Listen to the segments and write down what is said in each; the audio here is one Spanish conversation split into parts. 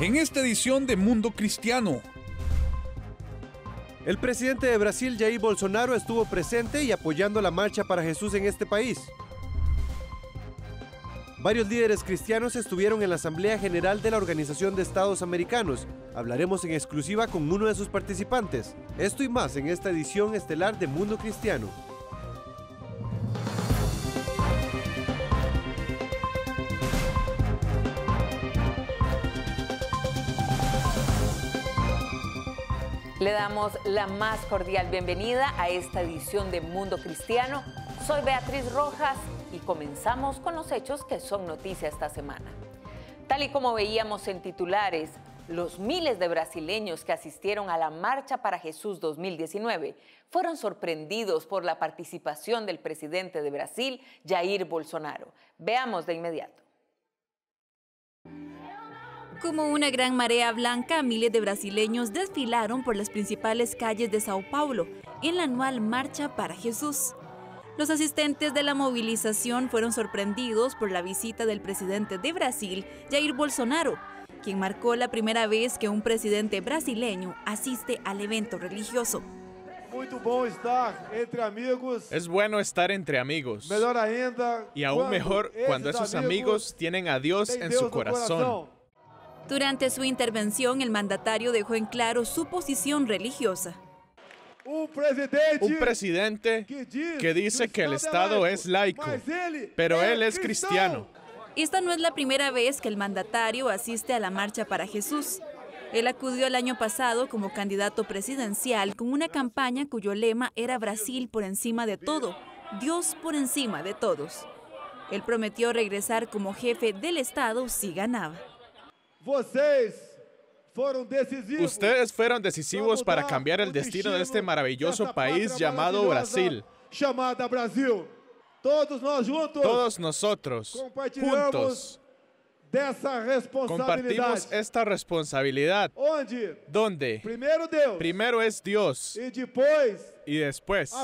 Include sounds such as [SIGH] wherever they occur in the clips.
en esta edición de Mundo Cristiano. El presidente de Brasil, Jair Bolsonaro, estuvo presente y apoyando la marcha para Jesús en este país. Varios líderes cristianos estuvieron en la Asamblea General de la Organización de Estados Americanos. Hablaremos en exclusiva con uno de sus participantes. Esto y más en esta edición estelar de Mundo Cristiano. Le damos la más cordial bienvenida a esta edición de Mundo Cristiano. Soy Beatriz Rojas y comenzamos con los hechos que son noticia esta semana. Tal y como veíamos en titulares, los miles de brasileños que asistieron a la Marcha para Jesús 2019 fueron sorprendidos por la participación del presidente de Brasil, Jair Bolsonaro. Veamos de inmediato. Como una gran marea blanca, miles de brasileños desfilaron por las principales calles de Sao Paulo en la anual Marcha para Jesús. Los asistentes de la movilización fueron sorprendidos por la visita del presidente de Brasil, Jair Bolsonaro, quien marcó la primera vez que un presidente brasileño asiste al evento religioso. Es bueno estar entre amigos. Y aún mejor cuando esos amigos tienen a Dios en su corazón. Durante su intervención, el mandatario dejó en claro su posición religiosa. Un presidente que dice que el Estado es laico, pero él es cristiano. Esta no es la primera vez que el mandatario asiste a la Marcha para Jesús. Él acudió el año pasado como candidato presidencial con una campaña cuyo lema era Brasil por encima de todo, Dios por encima de todos. Él prometió regresar como jefe del Estado si ganaba. Ustedes fueron decisivos para cambiar el destino de este maravilloso país llamado Brasil. Todos nosotros, juntos, compartimos esta responsabilidad. Donde primero es Dios y después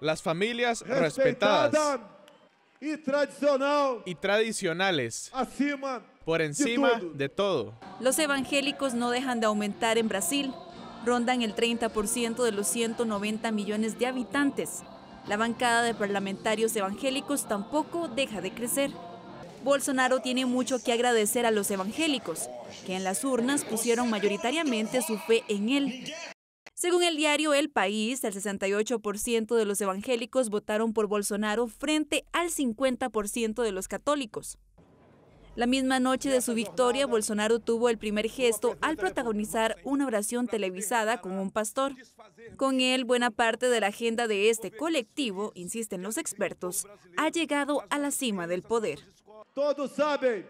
las familias respetadas y tradicionales por encima de todo. Los evangélicos no dejan de aumentar en Brasil. Rondan el 30% de los 190 millones de habitantes. La bancada de parlamentarios evangélicos tampoco deja de crecer. Bolsonaro tiene mucho que agradecer a los evangélicos, que en las urnas pusieron mayoritariamente su fe en él. Según el diario El País, el 68% de los evangélicos votaron por Bolsonaro frente al 50% de los católicos. La misma noche de su victoria, Bolsonaro tuvo el primer gesto al protagonizar una oración televisada con un pastor. Con él, buena parte de la agenda de este colectivo, insisten los expertos, ha llegado a la cima del poder. Todos saben.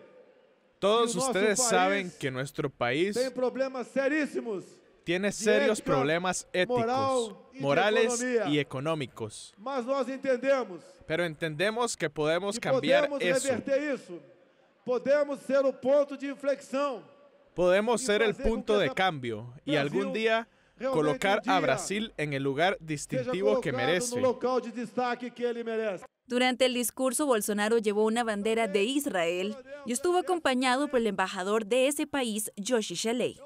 Todos ustedes saben que nuestro país tiene serios problemas éticos, morales y económicos. Pero entendemos que podemos cambiar eso. Podemos ser el punto de inflexión. Podemos ser el punto de cambio y algún día colocar a Brasil en el lugar distintivo que merece. Durante el discurso, Bolsonaro llevó una bandera de Israel y estuvo acompañado por el embajador de ese país, Joshi Shalei.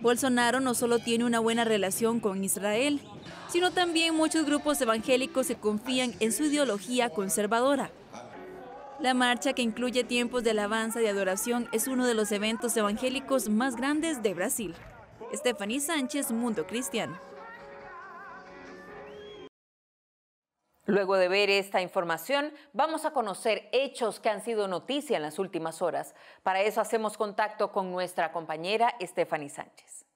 Bolsonaro no solo tiene una buena relación con Israel, sino también muchos grupos evangélicos se confían en su ideología conservadora. La marcha, que incluye tiempos de alabanza y adoración, es uno de los eventos evangélicos más grandes de Brasil. Stephanie Sánchez, Mundo Cristiano. Luego de ver esta información, vamos a conocer hechos que han sido noticia en las últimas horas. Para eso hacemos contacto con nuestra compañera Stephanie Sánchez.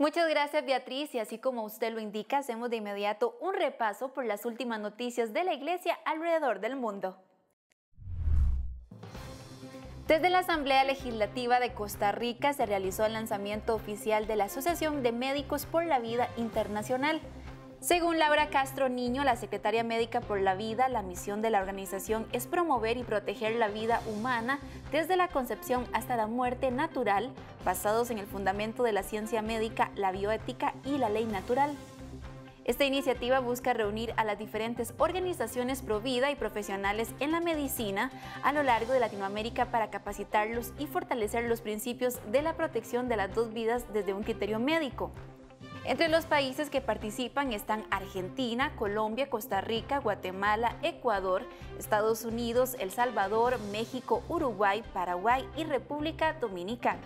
Muchas gracias Beatriz y así como usted lo indica, hacemos de inmediato un repaso por las últimas noticias de la Iglesia alrededor del mundo. Desde la Asamblea Legislativa de Costa Rica se realizó el lanzamiento oficial de la Asociación de Médicos por la Vida Internacional, según Laura Castro Niño, la secretaria médica por la vida, la misión de la organización es promover y proteger la vida humana desde la concepción hasta la muerte natural, basados en el fundamento de la ciencia médica, la bioética y la ley natural. Esta iniciativa busca reunir a las diferentes organizaciones pro vida y profesionales en la medicina a lo largo de Latinoamérica para capacitarlos y fortalecer los principios de la protección de las dos vidas desde un criterio médico. Entre los países que participan están Argentina, Colombia, Costa Rica, Guatemala, Ecuador, Estados Unidos, El Salvador, México, Uruguay, Paraguay y República Dominicana.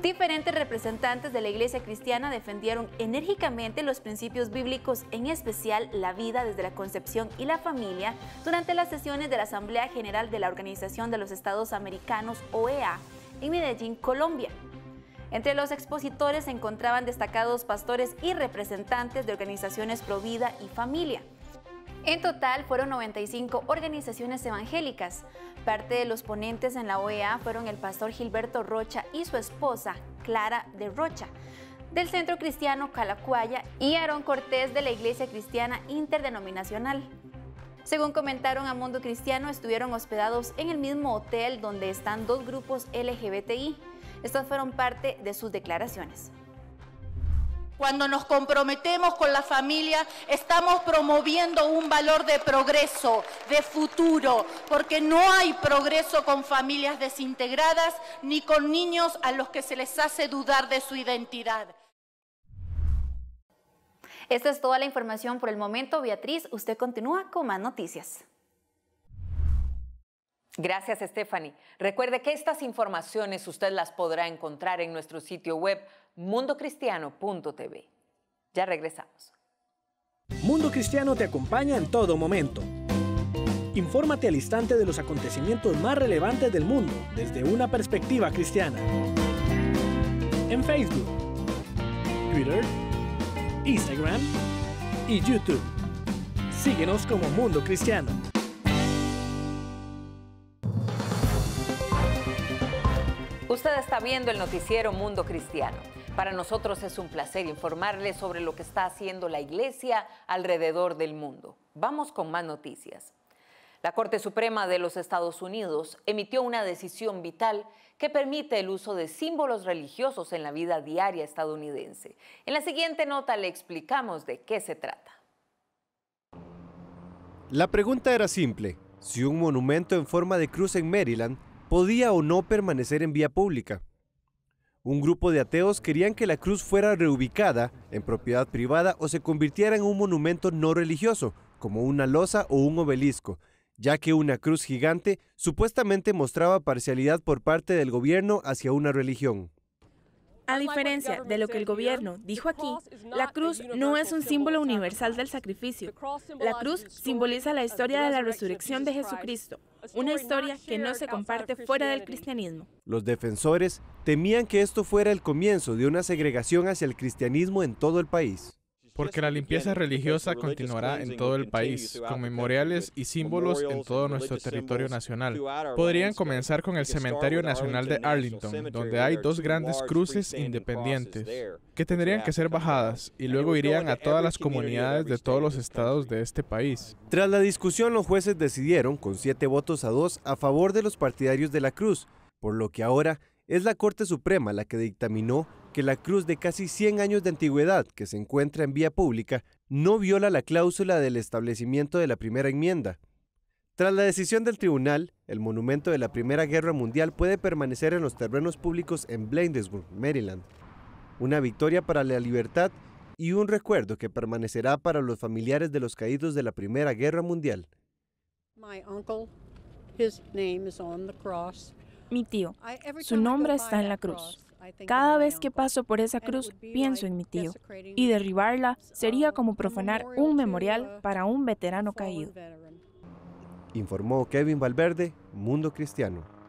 Diferentes representantes de la Iglesia cristiana defendieron enérgicamente los principios bíblicos, en especial la vida desde la concepción y la familia, durante las sesiones de la Asamblea General de la Organización de los Estados Americanos, OEA, en Medellín, Colombia. Entre los expositores se encontraban destacados pastores y representantes de organizaciones pro vida y familia. En total fueron 95 organizaciones evangélicas. Parte de los ponentes en la OEA fueron el pastor Gilberto Rocha y su esposa, Clara de Rocha, del Centro Cristiano Calacuaya y Aarón Cortés de la Iglesia Cristiana Interdenominacional. Según comentaron a Mundo Cristiano, estuvieron hospedados en el mismo hotel donde están dos grupos LGBTI. Estas fueron parte de sus declaraciones. Cuando nos comprometemos con la familia, estamos promoviendo un valor de progreso, de futuro, porque no hay progreso con familias desintegradas ni con niños a los que se les hace dudar de su identidad. Esta es toda la información por el momento. Beatriz, usted continúa con más noticias. Gracias, Stephanie. Recuerde que estas informaciones usted las podrá encontrar en nuestro sitio web mundocristiano.tv. Ya regresamos. Mundo Cristiano te acompaña en todo momento. Infórmate al instante de los acontecimientos más relevantes del mundo desde una perspectiva cristiana. En Facebook, Twitter, Instagram y YouTube. Síguenos como Mundo Cristiano. Usted está viendo el noticiero Mundo Cristiano. Para nosotros es un placer informarle sobre lo que está haciendo la Iglesia alrededor del mundo. Vamos con más noticias. La Corte Suprema de los Estados Unidos emitió una decisión vital que permite el uso de símbolos religiosos en la vida diaria estadounidense. En la siguiente nota le explicamos de qué se trata. La pregunta era simple, si un monumento en forma de cruz en Maryland podía o no permanecer en vía pública. Un grupo de ateos querían que la cruz fuera reubicada en propiedad privada o se convirtiera en un monumento no religioso, como una losa o un obelisco, ya que una cruz gigante supuestamente mostraba parcialidad por parte del gobierno hacia una religión. A diferencia de lo que el gobierno dijo aquí, la cruz no es un símbolo universal del sacrificio. La cruz simboliza la historia de la resurrección de Jesucristo, una historia que no se comparte fuera del cristianismo. Los defensores temían que esto fuera el comienzo de una segregación hacia el cristianismo en todo el país. Porque la limpieza religiosa continuará en todo el país, con memoriales y símbolos en todo nuestro territorio nacional. Podrían comenzar con el Cementerio Nacional de Arlington, donde hay dos grandes cruces independientes que tendrían que ser bajadas y luego irían a todas las comunidades de todos los estados de este país. Tras la discusión, los jueces decidieron, con siete votos a dos, a favor de los partidarios de la cruz, por lo que ahora es la Corte Suprema la que dictaminó que la cruz de casi 100 años de antigüedad que se encuentra en vía pública no viola la cláusula del establecimiento de la primera enmienda. Tras la decisión del tribunal, el monumento de la Primera Guerra Mundial puede permanecer en los terrenos públicos en Bladensburg, Maryland. Una victoria para la libertad y un recuerdo que permanecerá para los familiares de los caídos de la Primera Guerra Mundial. Mi tío, su nombre está en la cruz. Cada vez que paso por esa cruz, pienso en mi tío, y derribarla sería como profanar un memorial para un veterano caído. Informó Kevin Valverde, Mundo Cristiano.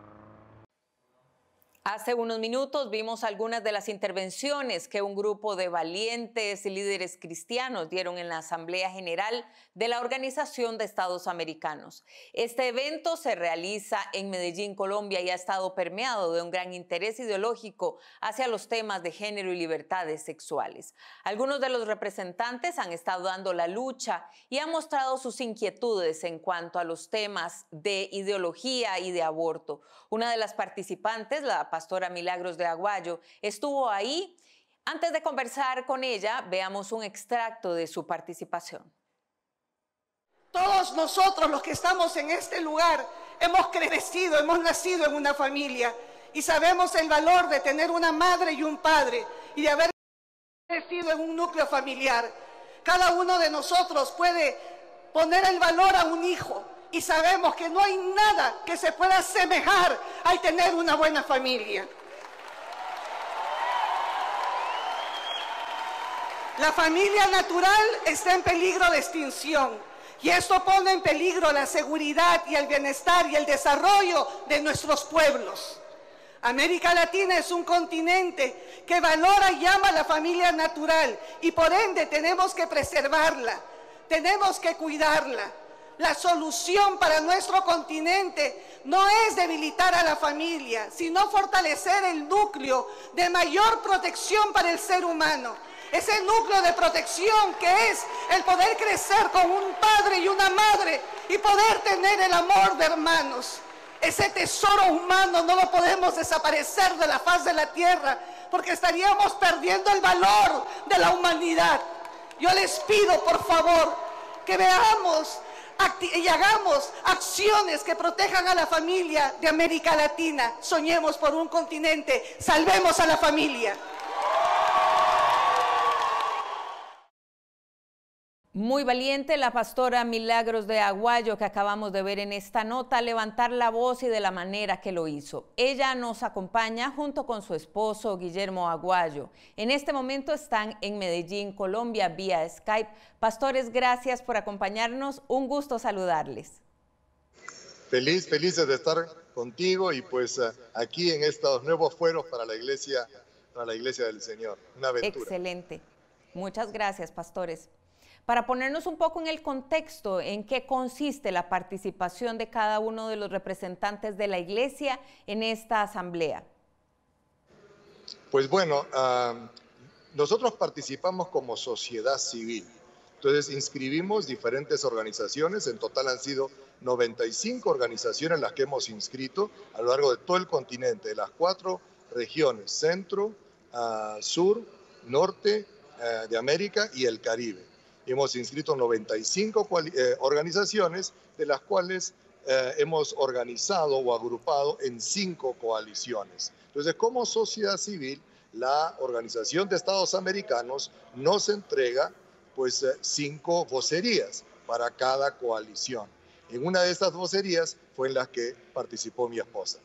Hace unos minutos vimos algunas de las intervenciones que un grupo de valientes líderes cristianos dieron en la Asamblea General de la Organización de Estados Americanos. Este evento se realiza en Medellín, Colombia y ha estado permeado de un gran interés ideológico hacia los temas de género y libertades sexuales. Algunos de los representantes han estado dando la lucha y han mostrado sus inquietudes en cuanto a los temas de ideología y de aborto. Una de las participantes, la pastora Milagros de Aguayo, estuvo ahí Antes de conversar con ella, veamos un extracto de su participación. Todos nosotros los que estamos en este lugar hemos crecido, hemos nacido en una familia y sabemos el valor de tener una madre y un padre y de haber crecido en un núcleo familiar. Cada uno de nosotros puede poner el valor a un hijo y sabemos que no hay nada que se pueda asemejar al tener una buena familia. La familia natural está en peligro de extinción. Y esto pone en peligro la seguridad y el bienestar y el desarrollo de nuestros pueblos. América Latina es un continente que valora y ama la familia natural y por ende tenemos que preservarla, tenemos que cuidarla. La solución para nuestro continente no es debilitar a la familia, sino fortalecer el núcleo de mayor protección para el ser humano ese núcleo de protección que es el poder crecer con un padre y una madre y poder tener el amor de hermanos. Ese tesoro humano no lo podemos desaparecer de la faz de la tierra porque estaríamos perdiendo el valor de la humanidad. Yo les pido, por favor, que veamos y hagamos acciones que protejan a la familia de América Latina. Soñemos por un continente, salvemos a la familia. Muy valiente la pastora Milagros de Aguayo que acabamos de ver en esta nota, levantar la voz y de la manera que lo hizo. Ella nos acompaña junto con su esposo Guillermo Aguayo. En este momento están en Medellín, Colombia, vía Skype. Pastores, gracias por acompañarnos. Un gusto saludarles. Feliz, felices de estar contigo y pues eh, aquí en estos nuevos fueros para la iglesia, para la iglesia del Señor. Una aventura. Excelente. Muchas gracias, pastores. Para ponernos un poco en el contexto, en qué consiste la participación de cada uno de los representantes de la Iglesia en esta asamblea. Pues bueno, nosotros participamos como sociedad civil. Entonces inscribimos diferentes organizaciones, en total han sido 95 organizaciones las que hemos inscrito a lo largo de todo el continente, de las cuatro regiones, centro, ah, sur, norte eh, de América y el Caribe hemos inscrito 95 eh, organizaciones, de las cuales eh, hemos organizado o agrupado en cinco coaliciones. Entonces, como sociedad civil, la Organización de Estados Americanos nos entrega pues eh, cinco vocerías para cada coalición. En una de estas vocerías fue en la que participó mi esposa.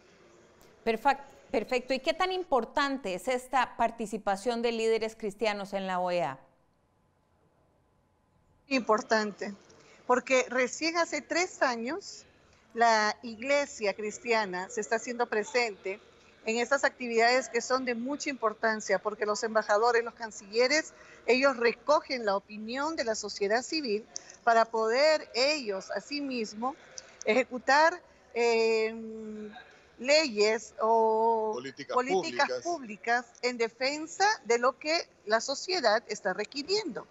Perfecto. ¿Y qué tan importante es esta participación de líderes cristianos en la OEA? Importante, porque recién hace tres años la iglesia cristiana se está haciendo presente en estas actividades que son de mucha importancia, porque los embajadores, los cancilleres, ellos recogen la opinión de la sociedad civil para poder ellos, asimismo, ejecutar em, leyes o políticas públicas en defensa de lo que la sociedad está requiriendo.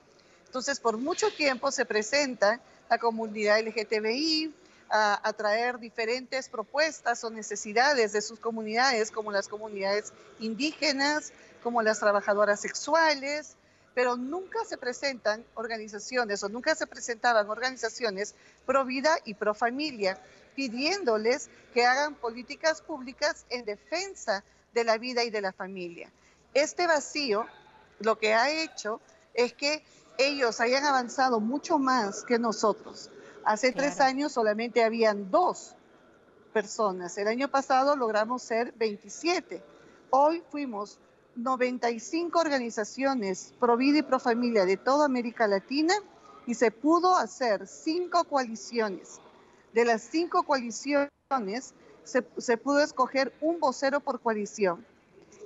Entonces, por mucho tiempo se presenta la comunidad LGTBI a, traer diferentes propuestas o necesidades de sus comunidades, como las comunidades indígenas, como las trabajadoras sexuales, pero nunca se presentan organizaciones o nunca se presentaban organizaciones pro vida y pro familia pidiéndoles que hagan políticas públicas en defensa de la vida y de la familia. Este vacío lo que ha hecho es que ellos hayan avanzado mucho más que nosotros. Hace tres años solamente habían dos personas. El año pasado logramos ser 27. Hoy fuimos 95 organizaciones pro vida y pro familia de toda América Latina y se pudo hacer cinco coaliciones. De las cinco coaliciones se, se pudo escoger un vocero por coalición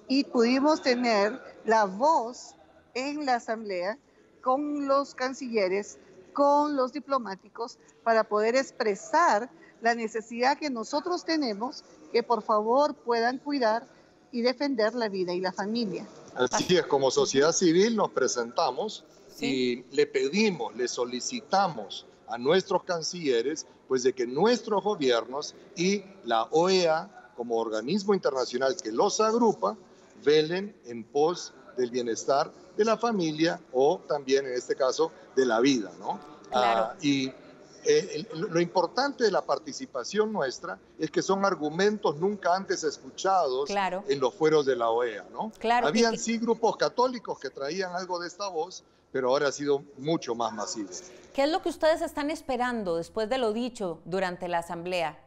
y pudimos tener la voz en la asamblea con los cancilleres, con los diplomáticos, para poder expresar la necesidad que nosotros tenemos que por favor puedan cuidar y defender la vida y la familia. Así es, como sociedad civil nos presentamos y le pedimos, le solicitamos a nuestros cancilleres, pues de que nuestros gobiernos y la OEA como organismo internacional que los agrupa, velen en pos del bienestar de la familia o también en este caso de la vida, ¿no? Claro. Ah, y eh, lo importante de la participación nuestra es que son argumentos nunca antes escuchados en los fueros de la OEA, ¿no? Claro. Habían sí grupos católicos que traían algo de esta voz, pero ahora ha sido mucho más masivo. ¿Qué es lo que ustedes están esperando después de lo dicho durante la asamblea?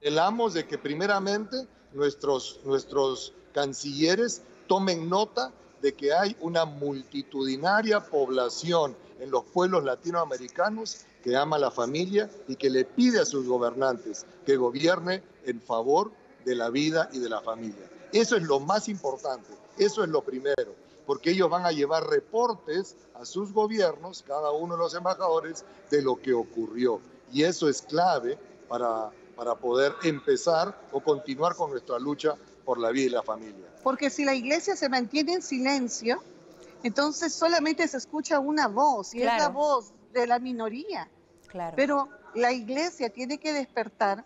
Elamos de que primeramente nuestros, nuestros cancilleres tomen nota de que hay una multitudinaria población en los pueblos latinoamericanos que ama la familia y que le pide a sus gobernantes que gobierne en favor de la vida y de la familia. Eso es lo más importante, eso es lo primero, porque ellos van a llevar reportes a sus gobiernos, cada uno de los embajadores, de lo que ocurrió. Y eso es clave para, para poder empezar o continuar con nuestra lucha por la vida y la familia. Porque si la iglesia se mantiene en silencio, entonces solamente se escucha una voz y es la voz de la minoría. Claro. Pero la iglesia tiene que despertar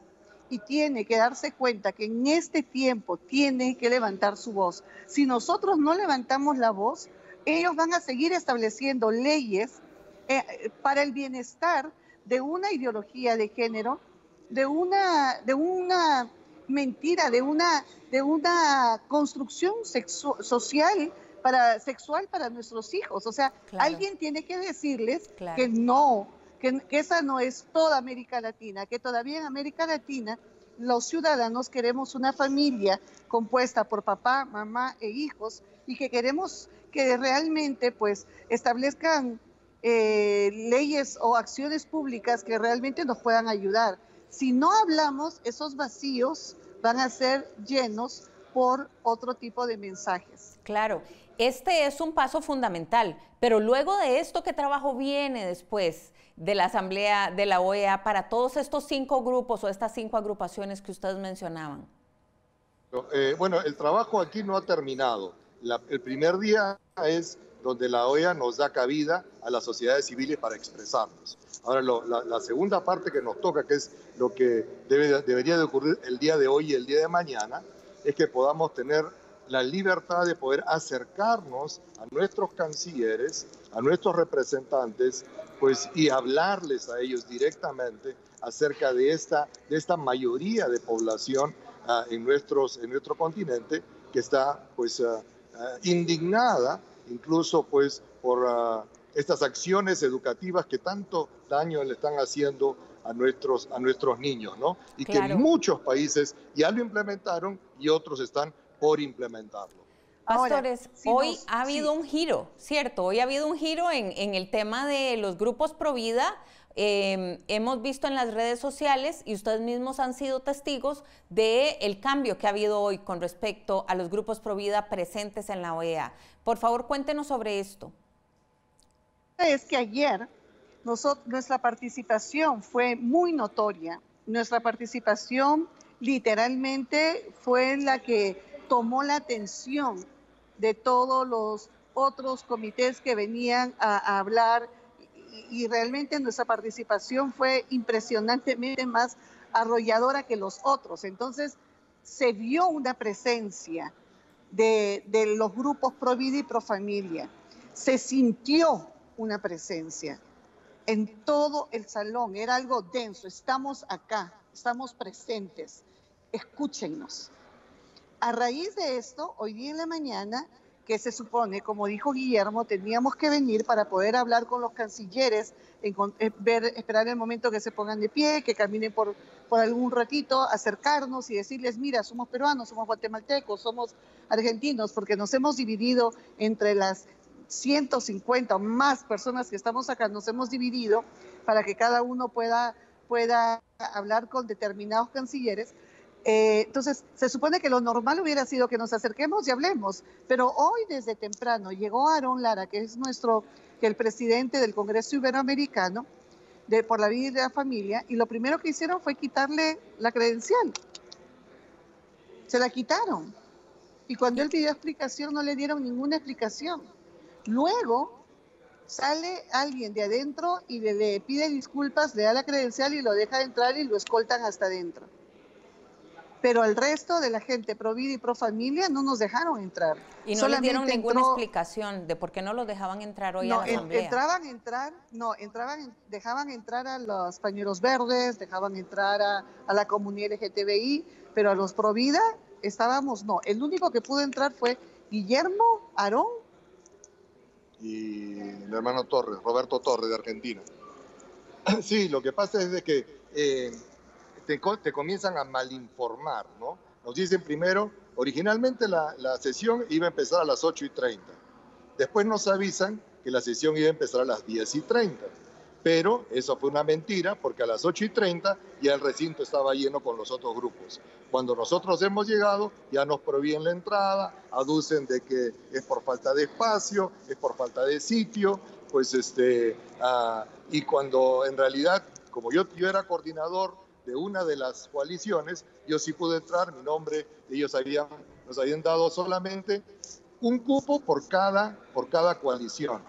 y tiene que darse cuenta que en este tiempo tiene que levantar su voz. Si nosotros no levantamos la voz, ellos van a seguir estableciendo leyes eh, para el bienestar de una ideología de género, de una, de una mentira, de una, de una construcción social para, sexual para nuestros hijos. O sea, alguien tiene que decirles que no, que, esa no es toda América Latina, que todavía en América Latina los ciudadanos queremos una familia compuesta por papá, mamá e hijos y que queremos que realmente pues establezcan eh, leyes o acciones públicas que realmente nos puedan ayudar. Si no hablamos, esos vacíos van a ser llenos por otro tipo de mensajes. Claro, este es un paso fundamental, pero luego de esto, ¿qué trabajo viene después de la Asamblea de la OEA para todos estos cinco grupos o estas cinco agrupaciones que ustedes mencionaban? Eh, bueno, el trabajo aquí no ha terminado. el primer día es donde la OEA nos da cabida a las sociedades civiles para expresarnos. Ahora, la, segunda parte que nos toca, que es lo que debería de ocurrir el día de hoy y el día de mañana, es que podamos tener la libertad de poder acercarnos a nuestros cancilleres, a nuestros representantes, pues y hablarles a ellos directamente acerca de esta, de esta mayoría de población ah, en, nuestros, en nuestro continente que está pues ah, ah, indignada incluso pues por estas acciones educativas que tanto daño le están haciendo a nuestros, a nuestros niños, ¿no? Y que en muchos países ya lo implementaron y otros están por implementarlo. Pastores, hoy ha habido un giro, ¿cierto? Hoy ha habido un giro en, el tema de los grupos pro Em, hemos visto en las redes sociales y ustedes mismos han sido testigos del el cambio que ha habido hoy con respecto a los grupos pro vida presentes en la OEA. Por favor, cuéntenos sobre esto. Es que ayer nuestra participación fue muy notoria. Nuestra participación literalmente fue la que tomó la atención de todos los otros comités que venían a, hablar y, realmente nuestra participación fue impresionantemente más arrolladora que los otros. Entonces se vio una presencia de, de los grupos pro vida y pro familia. Se sintió una presencia en todo el salón. Era algo denso. Estamos acá, estamos presentes. Escúchenos. A raíz de esto, hoy día en la mañana, que se supone, como dijo Guillermo, teníamos que venir para poder hablar con los cancilleres, eh, ver, esperar el momento que se pongan de pie, que caminen por, algún ratito, acercarnos y decirles, mira, somos peruanos, somos guatemaltecos, somos argentinos, porque nos hemos dividido entre las 150 o más personas que estamos acá, nos hemos dividido para que cada uno pueda hablar con determinados cancilleres eh, entonces, se supone que lo normal hubiera sido que nos acerquemos y hablemos, pero hoy desde temprano llegó Aaron Lara, que es nuestro, que el presidente del Congreso Iberoamericano de, por la vida y la familia, y lo primero que hicieron fue quitarle la credencial. Se la quitaron. Y cuando él pidió explicación, no le dieron ninguna explicación. Luego sale alguien de adentro y le, le pide disculpas, le da la credencial y lo deja entrar y lo escoltan hasta adentro. Pero al resto de la gente pro vida y pro familia no nos dejaron entrar. Y no les dieron ninguna explicación de por qué no los dejaban entrar hoy a la asamblea. entraban entrar, no, entraban, dejaban entrar a los pañuelos verdes, dejaban entrar a, la comunidad LGTBI, pero a los pro vida estábamos, no. El único que pudo entrar fue Guillermo, Aarón. Y el hermano Torres, Roberto Torres de Argentina. [CLEARS THROAT] Sí, lo que pasa es de que eh, te, comienzan a malinformar, ¿no? Nos dicen primero, originalmente la, sesión iba a empezar a las 8 y 30. Después nos avisan que la sesión iba a empezar a las 10 y 30. Pero eso fue una mentira porque a las 8 y 30 ya el recinto estaba lleno con los otros grupos. Cuando nosotros hemos llegado ya nos prohíben la entrada, aducen de que es por falta de espacio, es por falta de sitio, pues este, ah, y cuando en realidad, como yo, yo era coordinador de una de las coaliciones, yo sí pude entrar, mi nombre, ellos habían, nos habían dado solamente un cupo por cada, por cada coalición.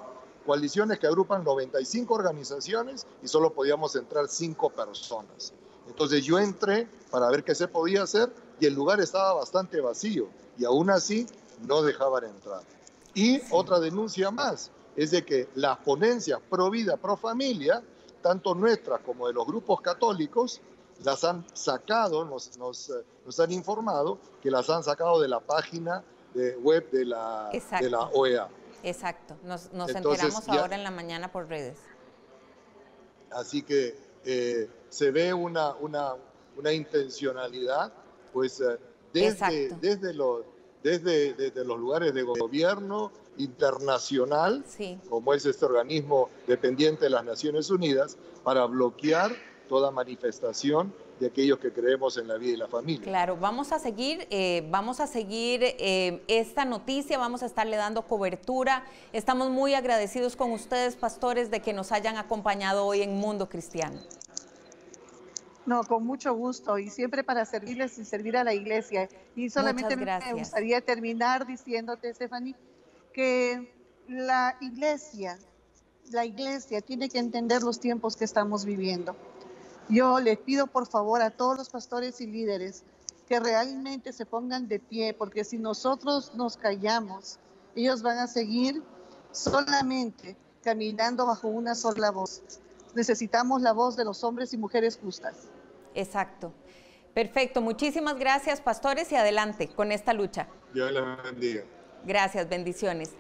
Coaliciones que agrupan 95 organizaciones y solo podíamos entrar 5 personas. Entonces yo entré para ver qué se podía hacer y el lugar estaba bastante vacío y aún así no dejaban entrar. Y otra denuncia más es de que las ponencias pro vida, pro familia, tanto nuestras como de los grupos católicos, las han sacado, nos, nos, eh, nos, han informado que las han sacado de la página de web de la, de la OEA. Exacto, nos, nos enteramos ahora en la mañana por redes. Así que eh, se ve una, una, una intencionalidad, pues eh, desde, desde, los, desde, desde, los lugares de gobierno internacional, como es este organismo dependiente de las Naciones Unidas, para bloquear toda manifestación de aquellos que creemos en la vida y la familia. Claro, vamos a seguir, eh, vamos a seguir eh, esta noticia, vamos a estarle dando cobertura. Estamos muy agradecidos con ustedes, pastores, de que nos hayan acompañado hoy en Mundo Cristiano. No, con mucho gusto y siempre para servirles y servir a la iglesia. Y solamente me gustaría terminar diciéndote, Stephanie, que la iglesia, la iglesia tiene que entender los tiempos que estamos viviendo. Yo les pido por favor a todos los pastores y líderes que realmente se pongan de pie, porque si nosotros nos callamos, ellos van a seguir solamente caminando bajo una sola voz. Necesitamos la voz de los hombres y mujeres justas. Exacto. Perfecto. Muchísimas gracias, pastores, y adelante con esta lucha. Dios les bendiga. Gracias, bendiciones.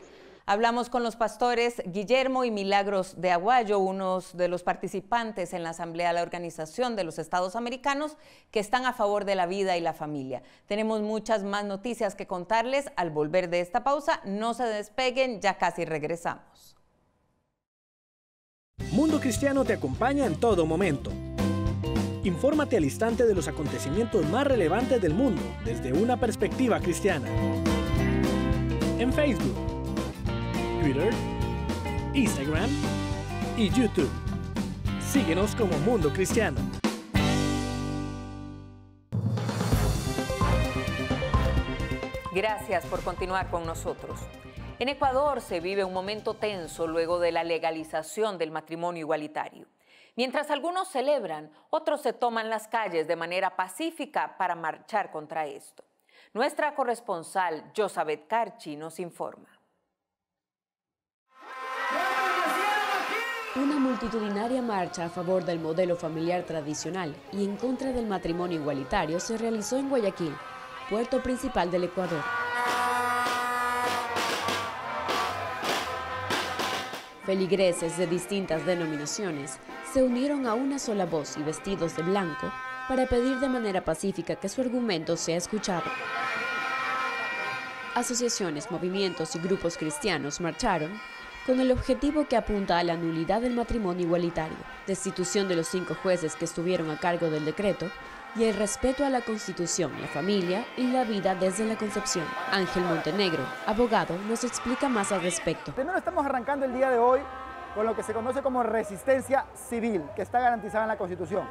Hablamos con los pastores Guillermo y Milagros de Aguayo, unos de los participantes en la Asamblea de la Organización de los Estados Americanos que están a favor de la vida y la familia. Tenemos muchas más noticias que contarles al volver de esta pausa. No se despeguen, ya casi regresamos. Mundo Cristiano te acompaña en todo momento. Infórmate al instante de los acontecimientos más relevantes del mundo desde una perspectiva cristiana. En Facebook Twitter, Instagram y YouTube. Síguenos como Mundo Cristiano. Gracias por continuar con nosotros. En Ecuador se vive un momento tenso luego de la legalización del matrimonio igualitario. Mientras algunos celebran, otros se toman las calles de manera pacífica para marchar contra esto. Nuestra corresponsal, Josabeth Carchi, nos informa. Una multitudinaria marcha a favor del modelo familiar tradicional y en contra del matrimonio igualitario se realizó en Guayaquil, puerto principal del Ecuador. Feligreses de distintas denominaciones se unieron a una sola voz y vestidos de blanco para pedir de manera pacífica que su argumento sea escuchado. Asociaciones, movimientos y grupos cristianos marcharon con el objetivo que apunta a la nulidad del matrimonio igualitario, destitución de los cinco jueces que estuvieron a cargo del decreto y el respeto a la Constitución, la familia y la vida desde la concepción. Ángel Montenegro, abogado, nos explica más al respecto. Primero estamos arrancando el día de hoy con lo que se conoce como resistencia civil, que está garantizada en la Constitución.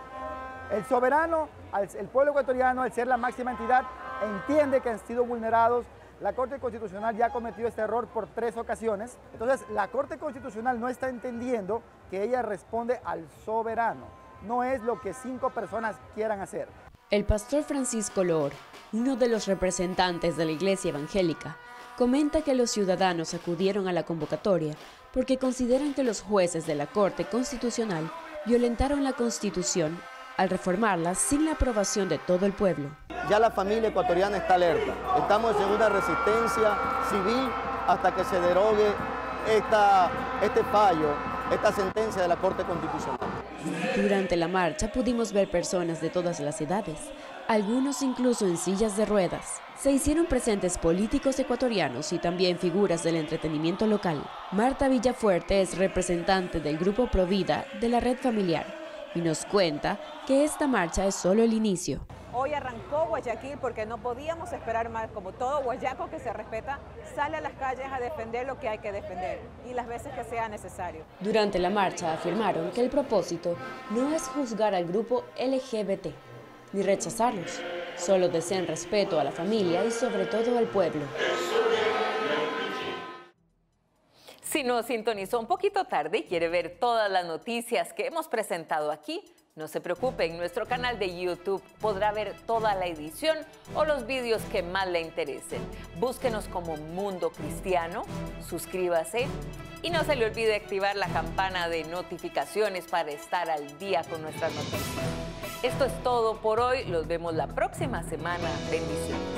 El soberano, el pueblo ecuatoriano, al ser la máxima entidad, entiende que han sido vulnerados la Corte Constitucional ya ha cometido este error por tres ocasiones. Entonces, la Corte Constitucional no está entendiendo que ella responde al soberano. No es lo que cinco personas quieran hacer. El pastor Francisco Loor, uno de los representantes de la Iglesia Evangélica, comenta que los ciudadanos acudieron a la convocatoria porque consideran que los jueces de la Corte Constitucional violentaron la Constitución al reformarla sin la aprobación de todo el pueblo. Ya la familia ecuatoriana está alerta. Estamos en una resistencia civil hasta que se derogue esta, este fallo, esta sentencia de la Corte Constitucional. Durante la marcha pudimos ver personas de todas las edades, algunos incluso en sillas de ruedas. Se hicieron presentes políticos ecuatorianos y también figuras del entretenimiento local. Marta Villafuerte es representante del grupo Provida de la red familiar y nos cuenta que esta marcha es solo el inicio. Hoy arrancó Guayaquil porque no podíamos esperar más, como todo guayaco que se respeta, sale a las calles a defender lo que hay que defender y las veces que sea necesario. Durante la marcha afirmaron que el propósito no es juzgar al grupo LGBT ni rechazarlos, solo desean respeto a la familia y sobre todo al pueblo. Si nos sintonizó un poquito tarde y quiere ver todas las noticias que hemos presentado aquí, no se preocupe, en nuestro canal de YouTube podrá ver toda la edición o los vídeos que más le interesen. Búsquenos como Mundo Cristiano, suscríbase y no se le olvide activar la campana de notificaciones para estar al día con nuestras noticias. Esto es todo por hoy, los vemos la próxima semana. Bendiciones.